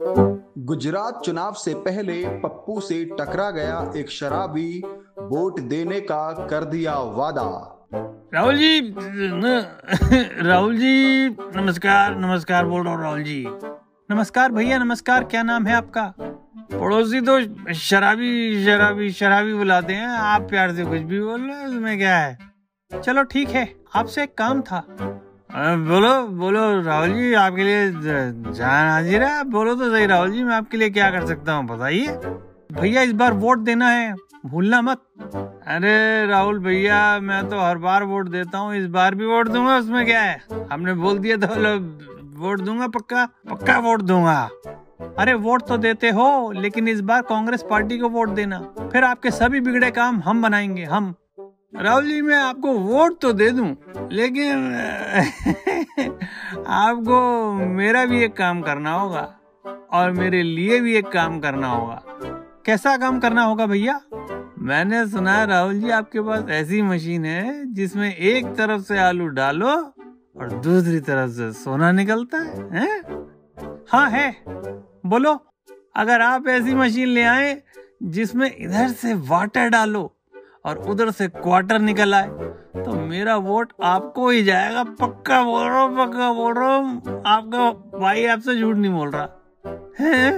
गुजरात चुनाव से पहले पप्पू से टकरा गया एक शराबी, वोट देने का कर दिया वादा। राहुल जी राहुल जी, नमस्कार नमस्कार बोल रहा हूँ राहुल जी। नमस्कार भैया, नमस्कार, क्या नाम है आपका? पड़ोसी तो शराबी शराबी शराबी बुलाते हैं, आप प्यार से कुछ भी बोल रहे हैं उसमें क्या है? चलो ठीक है, आपसे एक काम था। बोलो बोलो, राहुल जी, आपके लिए जान हाजिर है। बोलो तो सही, राहुल जी, मैं आपके लिए क्या कर सकता हूँ, बताइए। भैया, इस बार वोट देना है। भूलना मत। अरे, राहुल भैया, मैं तो हर बार वोट देता हूँ, इस बार भी वोट दूँगा, उसमें क्या है? हमने बोल दिया तो वोट दूँगा, पक्का? पक्का वोट दूँगा। अरे, वोट तो देते हो, लेकिन इस बार कांग्रेस पार्टी को वोट देना। फिर आपके सभी बिगड़े काम हम बनाएँगे, हम। राहुल जी मैं आपको वोट तो दे दूँ लेकिन आपको मेरा भी एक काम करना होगा और मेरे लिए भी एक काम करना होगा। कैसा काम करना होगा भैया? मैंने सुना है राहुल जी आपके पास ऐसी मशीन है जिसमें एक तरफ़ से आलू डालो और दूसरी तरफ़ से सोना निकलता है, हैं? हाँ है। बोलो अगर आप ऐसी मशीन ले आए जिसमें इधर से वाटर डालो और उधर से क्वार्टर निकल आए। तो मेरा वोट आपको ही जाएगा। पक्का बोल रहा हूँ, पक्का बोल रहा हूँ। आपका भाई आपसे झूठ नहीं बोल रहा। है?